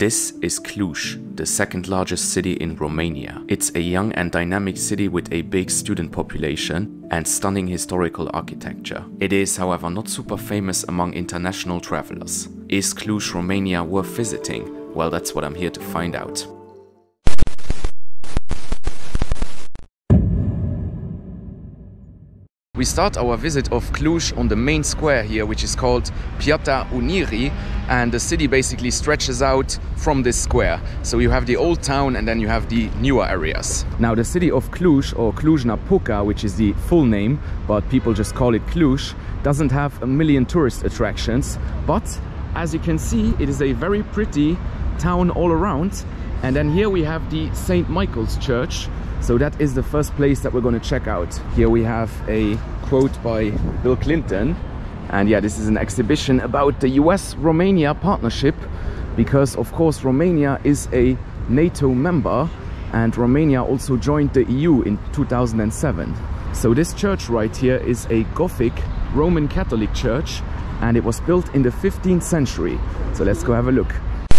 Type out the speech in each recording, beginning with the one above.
This is Cluj, the second largest city in Romania. It's a young and dynamic city with a big student population and stunning historical architecture. It is, however, not super famous among international travelers. Is Cluj, Romania worth visiting? Well, that's what I'm here to find out. We start our visit of Cluj on the main square here, which is called Piața Unirii, and the city basically stretches out from this square. So you have the old town and then you have the newer areas. Now the city of Cluj, or Cluj-Napoca, which is the full name, but people just call it Cluj, doesn't have a million tourist attractions, but as you can see, it is a very pretty town all around. And then here we have the St. Michael's Church, so that is the first place that we're going to check out. Here we have a quote by Bill Clinton. And yeah, this is an exhibition about the US-Romania partnership because of course Romania is a NATO member and Romania also joined the EU in 2007. So this church right here is a Gothic Roman Catholic church and it was built in the 15th century. So let's go have a look.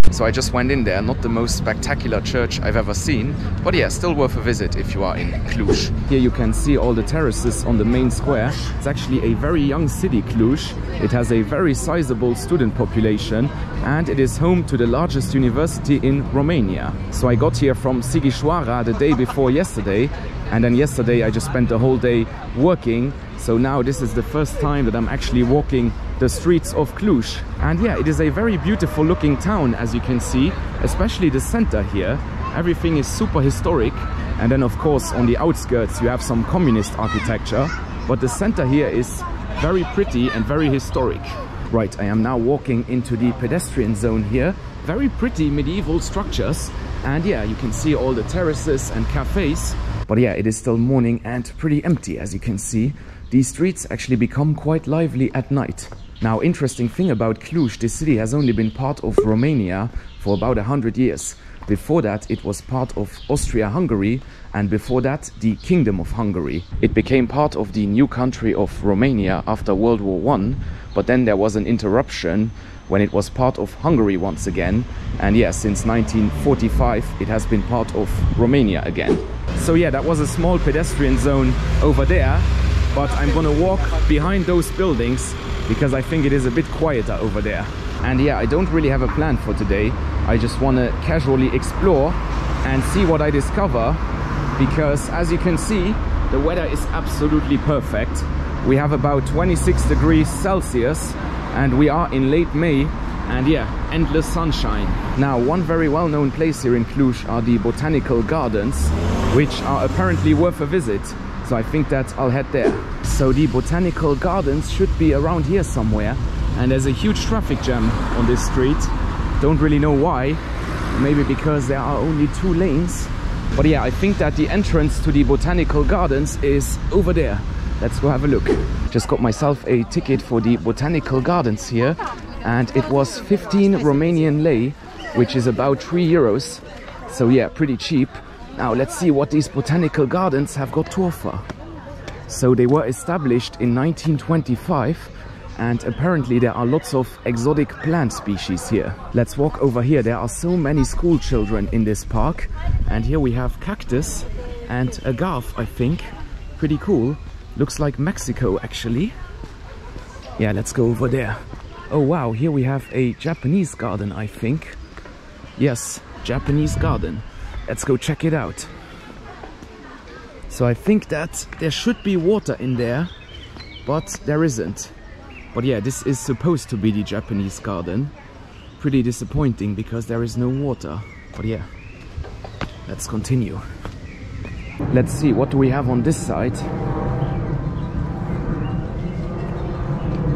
So I just went in there, not the most spectacular church I've ever seen, but yeah, still worth a visit if you are in Cluj. Here you can see all the terraces on the main square. It's actually a very young city, Cluj. It has a very sizable student population and it is home to the largest university in Romania. So I got here from Sighișoara the day before yesterday and then yesterday I just spent the whole day working so now this is the first time that I'm actually walking the streets of Cluj. And yeah, it is a very beautiful looking town as you can see, especially the center here. Everything is super historic. And then of course on the outskirts you have some communist architecture. But the center here is very pretty and very historic. Right, I am now walking into the pedestrian zone here. Very pretty medieval structures. And yeah, you can see all the terraces and cafes. But yeah, it is still morning and pretty empty as you can see. These streets actually become quite lively at night. Now, interesting thing about Cluj, this city has only been part of Romania for about 100 years. Before that, it was part of Austria-Hungary, and before that, the Kingdom of Hungary. It became part of the new country of Romania after World War One, but then there was an interruption when it was part of Hungary once again. And yes, since 1945, it has been part of Romania again. So yeah, that was a small pedestrian zone over there but I'm gonna walk behind those buildings because I think it is a bit quieter over there. And yeah, I don't really have a plan for today. I just wanna casually explore and see what I discover because as you can see, the weather is absolutely perfect. We have about 26 degrees Celsius and we are in late May and yeah, endless sunshine. Now, one very well-known place here in Cluj are the Botanical Gardens, which are apparently worth a visit so I think that I'll head there. So the botanical gardens should be around here somewhere and there's a huge traffic jam on this street. Don't really know why, maybe because there are only two lanes. But yeah, I think that the entrance to the botanical gardens is over there. Let's go have a look. Just got myself a ticket for the botanical gardens here and it was 15 Romanian lei, which is about 3 euros. So yeah, pretty cheap. Now let's see what these botanical gardens have got to offer. So they were established in 1925 and apparently there are lots of exotic plant species here. Let's walk over here. There are so many school children in this park and here we have cactus and a agave I think. Pretty cool. Looks like Mexico actually. Yeah, let's go over there. Oh wow, here we have a Japanese garden I think. Yes, Japanese garden. Let's go check it out. So I think that there should be water in there, but there isn't. But yeah, this is supposed to be the Japanese garden. Pretty disappointing because there is no water. But yeah, let's continue. Let's see, what do we have on this side?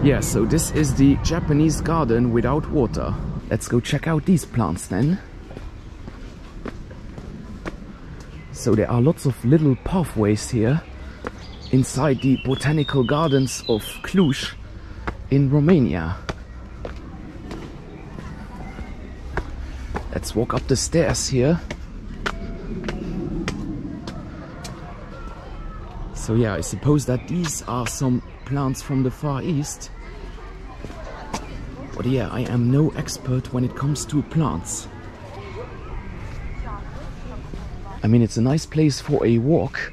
Yeah, so this is the Japanese garden without water. Let's go check out these plants then. So there are lots of little pathways here inside the botanical gardens of Cluj in Romania. Let's walk up the stairs here. So yeah, I suppose that these are some plants from the Far East. But yeah, I am no expert when it comes to plants. I mean, it's a nice place for a walk,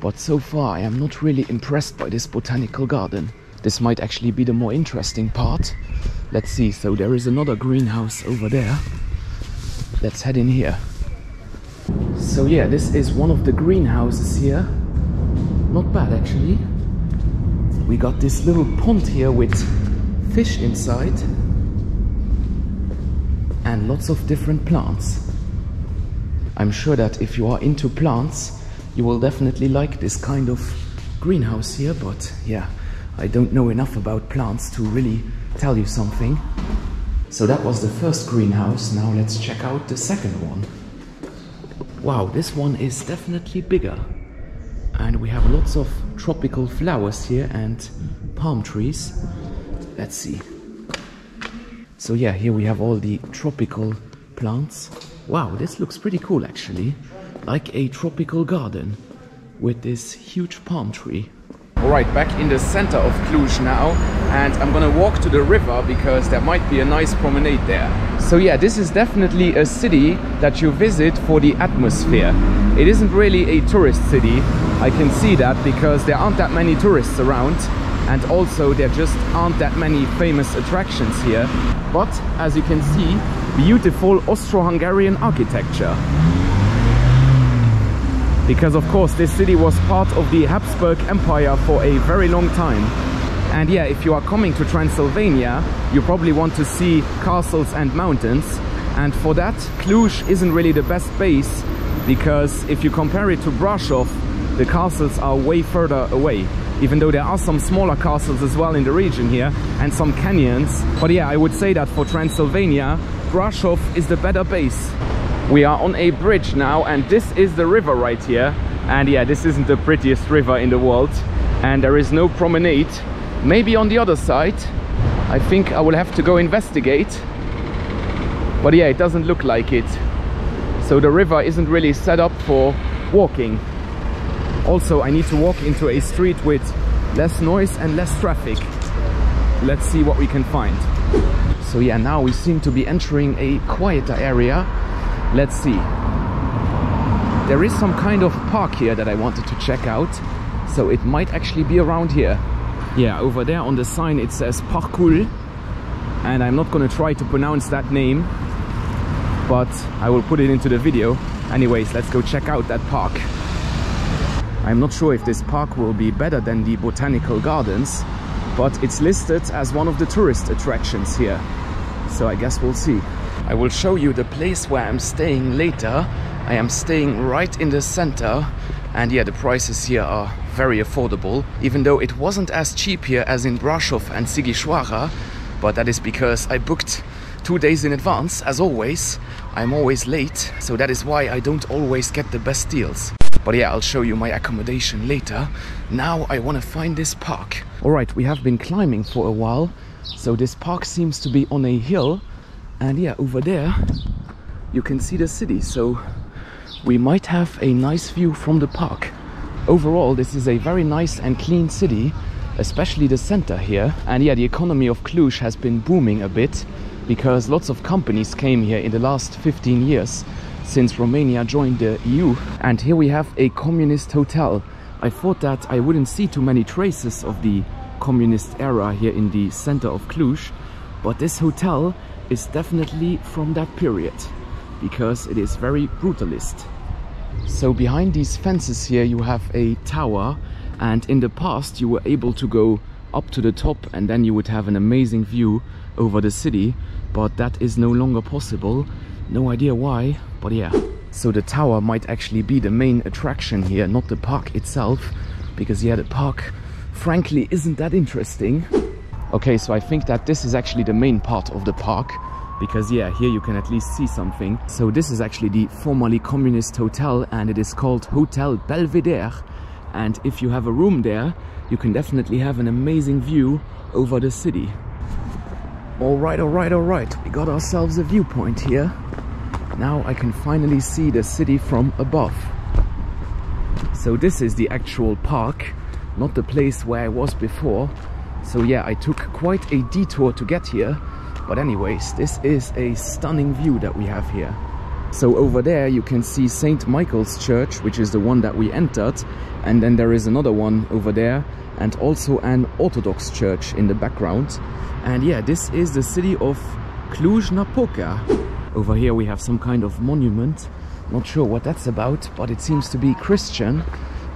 but so far I am not really impressed by this botanical garden. This might actually be the more interesting part. Let's see, so there is another greenhouse over there. Let's head in here. So yeah, this is one of the greenhouses here. Not bad actually. We got this little pond here with fish inside and lots of different plants. I'm sure that if you are into plants, you will definitely like this kind of greenhouse here, but yeah, I don't know enough about plants to really tell you something. So that was the first greenhouse, now let's check out the second one. Wow, this one is definitely bigger. And we have lots of tropical flowers here and palm trees. Let's see. So yeah, here we have all the tropical plants. Wow, this looks pretty cool actually. Like a tropical garden with this huge palm tree. Alright, back in the center of Cluj now and I'm gonna walk to the river because there might be a nice promenade there. So yeah, this is definitely a city that you visit for the atmosphere. It isn't really a tourist city, I can see that because there aren't that many tourists around and also there just aren't that many famous attractions here. But as you can see, beautiful Austro-Hungarian architecture. Because of course this city was part of the Habsburg Empire for a very long time. And yeah, if you are coming to Transylvania, you probably want to see castles and mountains. And for that, Cluj isn't really the best base because if you compare it to Brasov, the castles are way further away even though there are some smaller castles as well in the region here and some canyons. But yeah, I would say that for Transylvania, Brasov is the better base. We are on a bridge now and this is the river right here. And yeah, this isn't the prettiest river in the world. And there is no promenade. Maybe on the other side. I think I will have to go investigate. But yeah, it doesn't look like it. So the river isn't really set up for walking. Also, I need to walk into a street with less noise and less traffic. Let's see what we can find. So yeah, now we seem to be entering a quieter area. Let's see. There is some kind of park here that I wanted to check out. So it might actually be around here. Yeah, over there on the sign it says Parkul. And I'm not gonna try to pronounce that name. But I will put it into the video. Anyways, let's go check out that park. I'm not sure if this park will be better than the botanical gardens, but it's listed as one of the tourist attractions here. So I guess we'll see. I will show you the place where I'm staying later. I am staying right in the center and yeah, the prices here are very affordable, even though it wasn't as cheap here as in Brasov and Sighisoara, but that is because I booked two days in advance, as always. I'm always late, so that is why I don't always get the best deals. But yeah, I'll show you my accommodation later. Now I want to find this park. All right, we have been climbing for a while. So this park seems to be on a hill. And yeah, over there, you can see the city. So we might have a nice view from the park. Overall, this is a very nice and clean city, especially the center here. And yeah, the economy of Cluj has been booming a bit because lots of companies came here in the last 15 years since Romania joined the EU. And here we have a communist hotel. I thought that I wouldn't see too many traces of the communist era here in the center of Cluj, but this hotel is definitely from that period because it is very brutalist. So behind these fences here you have a tower and in the past you were able to go up to the top and then you would have an amazing view over the city but that is no longer possible no idea why, but yeah. So the tower might actually be the main attraction here, not the park itself. Because yeah, the park, frankly, isn't that interesting. Okay, so I think that this is actually the main part of the park. Because yeah, here you can at least see something. So this is actually the formerly communist hotel and it is called Hotel Belvedere. And if you have a room there, you can definitely have an amazing view over the city. All right, all right, all right. We got ourselves a viewpoint here. Now I can finally see the city from above. So this is the actual park, not the place where I was before. So yeah, I took quite a detour to get here. But anyways, this is a stunning view that we have here. So over there you can see St. Michael's Church, which is the one that we entered. And then there is another one over there and also an Orthodox church in the background. And yeah, this is the city of Cluj-Napoca. Over here we have some kind of monument. Not sure what that's about, but it seems to be Christian.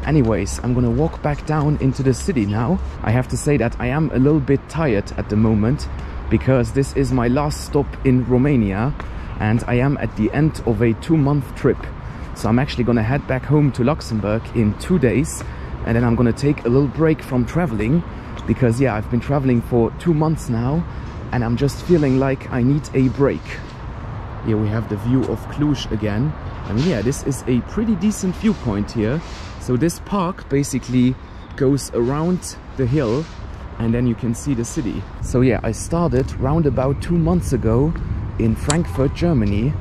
Anyways, I'm gonna walk back down into the city now. I have to say that I am a little bit tired at the moment because this is my last stop in Romania and I am at the end of a two month trip. So I'm actually gonna head back home to Luxembourg in two days and then I'm gonna take a little break from traveling because yeah, I've been traveling for two months now and I'm just feeling like I need a break. Here we have the view of Cluj again. I mean, yeah, this is a pretty decent viewpoint here. So this park basically goes around the hill and then you can see the city. So yeah, I started round about two months ago in Frankfurt, Germany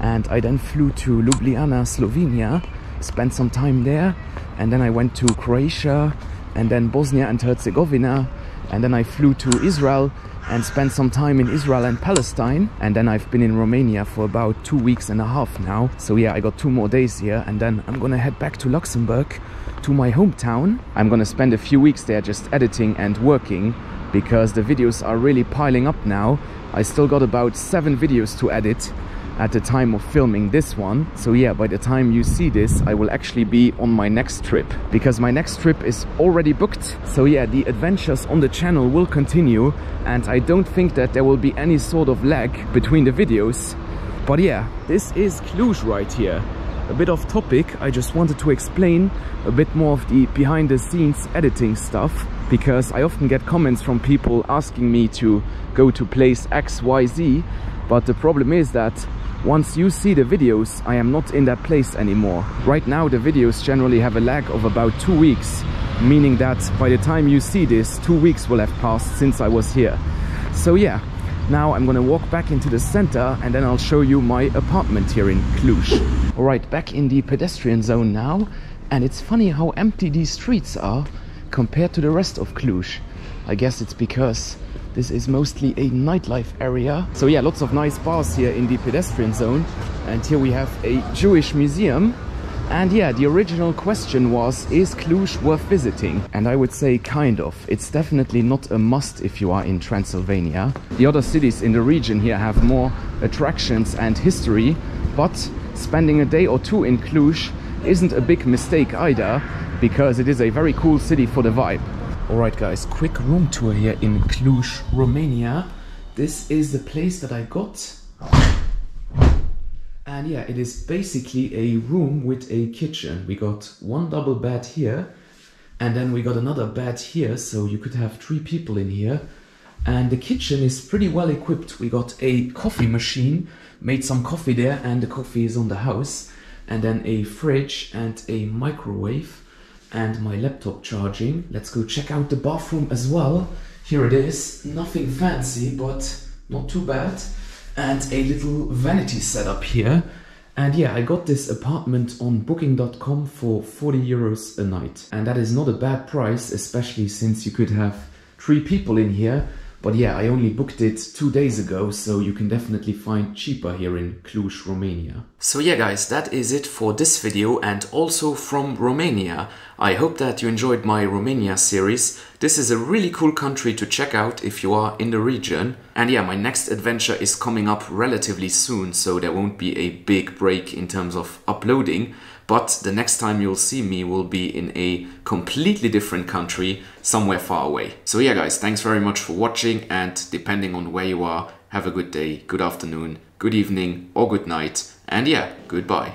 and I then flew to Ljubljana, Slovenia, spent some time there and then I went to Croatia and then Bosnia and Herzegovina and then I flew to Israel and spent some time in Israel and Palestine and then I've been in Romania for about two weeks and a half now. So yeah I got two more days here and then I'm gonna head back to Luxembourg to my hometown. I'm gonna spend a few weeks there just editing and working because the videos are really piling up now. I still got about seven videos to edit at the time of filming this one. So yeah, by the time you see this, I will actually be on my next trip because my next trip is already booked. So yeah, the adventures on the channel will continue and I don't think that there will be any sort of lag between the videos. But yeah, this is Cluj right here. A bit off topic, I just wanted to explain a bit more of the behind the scenes editing stuff because I often get comments from people asking me to go to place XYZ but the problem is that once you see the videos, I am not in that place anymore. Right now, the videos generally have a lag of about two weeks, meaning that by the time you see this, two weeks will have passed since I was here. So yeah, now I'm gonna walk back into the center and then I'll show you my apartment here in Cluj. All right, back in the pedestrian zone now. And it's funny how empty these streets are compared to the rest of Cluj. I guess it's because this is mostly a nightlife area. So yeah, lots of nice bars here in the pedestrian zone. And here we have a Jewish museum. And yeah, the original question was, is Cluj worth visiting? And I would say kind of. It's definitely not a must if you are in Transylvania. The other cities in the region here have more attractions and history, but spending a day or two in Cluj isn't a big mistake either, because it is a very cool city for the vibe. Alright guys, quick room tour here in Cluj, Romania. This is the place that I got. And yeah, it is basically a room with a kitchen. We got one double bed here and then we got another bed here so you could have three people in here. And the kitchen is pretty well equipped. We got a coffee machine, made some coffee there and the coffee is on the house. And then a fridge and a microwave and my laptop charging. Let's go check out the bathroom as well. Here it is, nothing fancy, but not too bad. And a little vanity setup here. And yeah, I got this apartment on booking.com for 40 euros a night. And that is not a bad price, especially since you could have three people in here but yeah, I only booked it two days ago, so you can definitely find cheaper here in Cluj, Romania. So yeah guys, that is it for this video and also from Romania. I hope that you enjoyed my Romania series. This is a really cool country to check out if you are in the region. And yeah, my next adventure is coming up relatively soon, so there won't be a big break in terms of uploading but the next time you'll see me will be in a completely different country, somewhere far away. So yeah guys, thanks very much for watching and depending on where you are, have a good day, good afternoon, good evening or good night and yeah, goodbye.